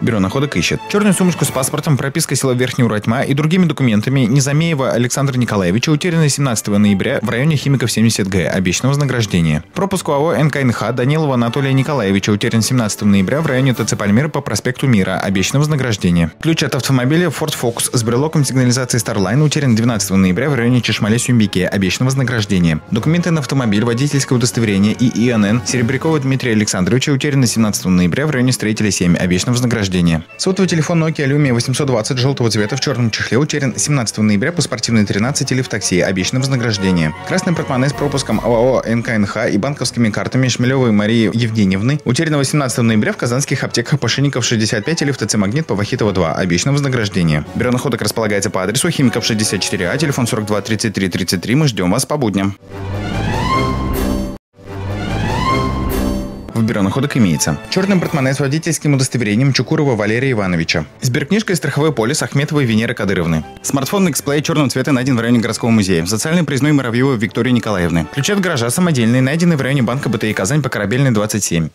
Бюро находок ищет. Черную сумочку с паспортом, пропиской села Верхнего Уратьма и другими документами Незамеева Александра Николаевича утеряны 17 ноября в районе Химиков 70Г. Обещано вознаграждение. Пропуск УАО НКНХ Данилова Анатолия Николаевича утерян 17 ноября в районе ТЦ Пальмира по проспекту Мира. Обещано вознаграждение. Ключ от автомобиля Ford Focus с брелоком сигнализации Starline утерян 12 ноября в районе Чешмале-Сюмбике. Обещано вознаграждение. Документы на автомобиль, водительское удостоверение и ИНН Серебрякова Дмитрия Александровича утеряны 17 ноября в районе Строителя 7. Обещано вознаграждение. Сотовый телефон Nokia Lumia 820 желтого цвета в черном чехле утерян 17 ноября по спортивной 13 или в такси. Обещано вознаграждение. Красный портмоне с пропуском ОАО НКНХ и банковскими картами Шмелевой Марии Евгеньевны утеряно 18 ноября в казанских аптеках Пашинников 65 или в ТЦ Магнит по Вахитова 2. Обещано вознаграждение. Бюро находок располагается по адресу Химиков 64А, телефон 42 33 33. Мы ждем вас по будням. В бюро находок имеется. Черный портмоне с водительским удостоверением Чукурова Валерия Ивановича. Сберкнижка и страховой полис Ахметовой Венеры Кадыровны. Смартфон X-Play черного цвета найден в районе городского музея. Социальный признай Муравьева Виктории Николаевны. Ключи от гаража самодельные, найдены в районе банка БТИ Казань по корабельной 27.